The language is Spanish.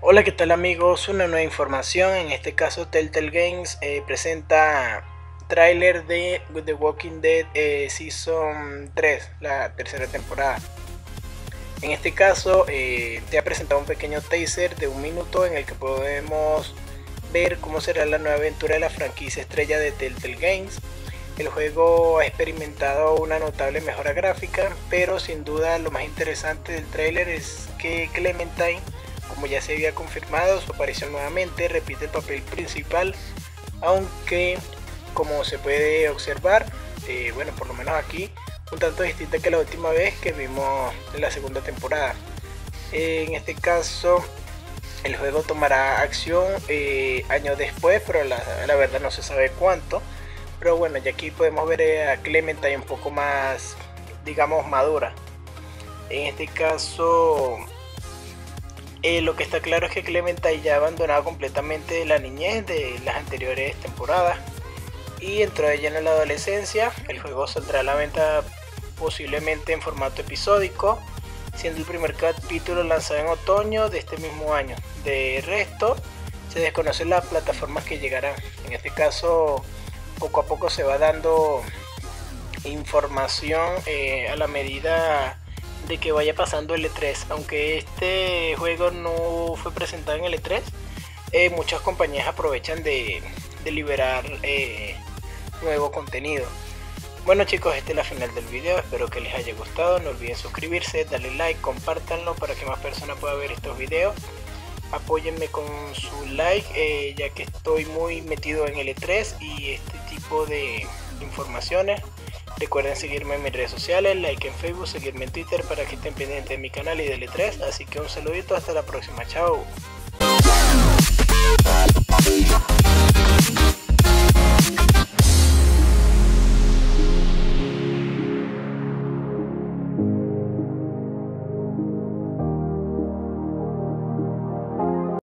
Hola, ¿qué tal amigos? Una nueva información, en este caso Telltale Games eh, presenta tráiler de The Walking Dead eh, Season 3, la tercera temporada. En este caso eh, te ha presentado un pequeño teaser de un minuto en el que podemos ver cómo será la nueva aventura de la franquicia estrella de Telltale Games. El juego ha experimentado una notable mejora gráfica, pero sin duda lo más interesante del tráiler es que Clementine como ya se había confirmado, su aparición nuevamente repite el papel principal, aunque como se puede observar, eh, bueno, por lo menos aquí, un tanto distinta que la última vez que vimos en la segunda temporada. en este caso, el juego tomará acción eh, años después, pero la, verdad no se sabe cuánto. Pero bueno, ya aquí podemos ver a Clementine un poco más, digamos, madura. En este caso, eh, lo que está claro es que Clementine ya ha abandonado completamente la niñez de las anteriores temporadas y entró lleno en la adolescencia. El juego saldrá a la venta posiblemente en formato episódico, siendo el primer capítulo lanzado en otoño de este mismo año. De resto, se desconocen las plataformas que llegarán. En este caso, poco a poco se va dando información eh, a la medida de que vaya pasando el E3. Aunque este juego no fue presentado en el E3, eh, muchas compañías aprovechan de, liberar eh, nuevo contenido. Bueno chicos, esta es la final del video, espero que les haya gustado, no olviden suscribirse, darle like, compártanlo para que más personas puedan ver estos videos. Apóyenme con su like, ya que estoy muy metido en el E3 y este de informaciones. Recuerden seguirme en mis redes sociales, like en Facebook, seguirme en Twitter para que estén pendientes de mi canal y del E3. Así que un saludito, hasta la próxima, chao.